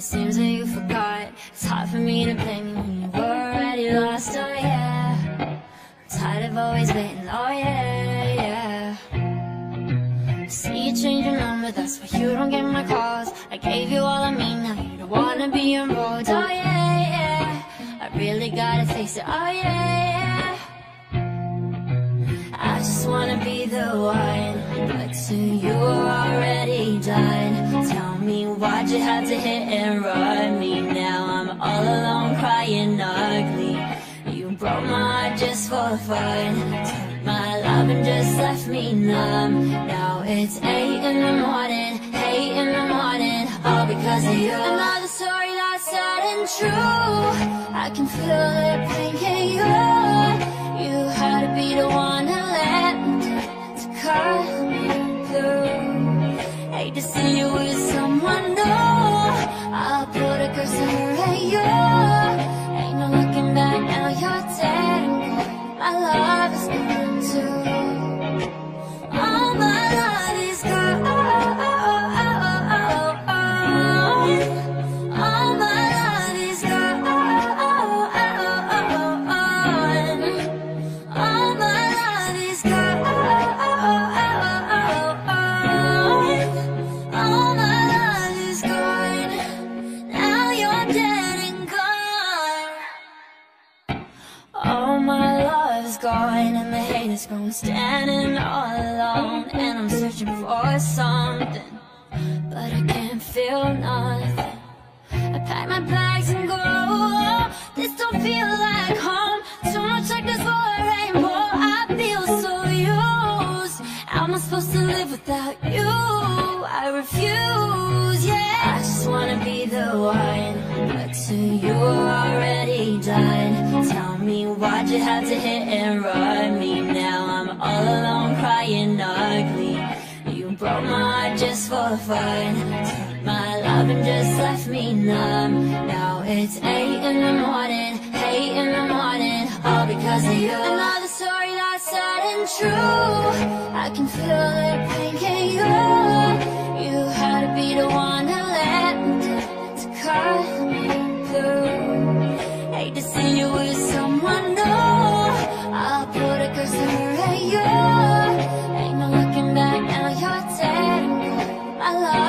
seems that you forgot. It's hard for me to blame you when you were already lost, oh yeah. I'm tired of always waiting, oh yeah, yeah. See you change your number, that's why you don't get my calls. I gave you all I mean, now you don't wanna be enrolled, oh yeah, yeah. I really gotta face it, oh yeah, yeah I just wanna be the one But to you already done Tell me why'd you have to hit and run me? Now I'm all alone crying ugly. You broke my heart just for fun. Took my love and just left me numb. Now it's eight in the morning, eight in the morning All because of you. Another story that's sad and true. I can feel the pain, can you? You with someone new I'll put a curse on her and dead and gone. All my love's gone and the hate is gone. Standing all alone and I'm searching for something But I can't feel nothing. I pack my bags and go This don't feel like home. Too much like this for a rainbow. I feel so used. How am I supposed to live without you? I refuse, yeah. I just wanna be the one To you already done Tell me why'd you have to hit and run me? Now I'm all alone crying ugly. You broke my heart just for fun. Took my love and just left me numb. Now it's eight in the morning, eight in the morning All because of you. Another story that's sad and true. I can feel the pain, can you? You had to be the one to I love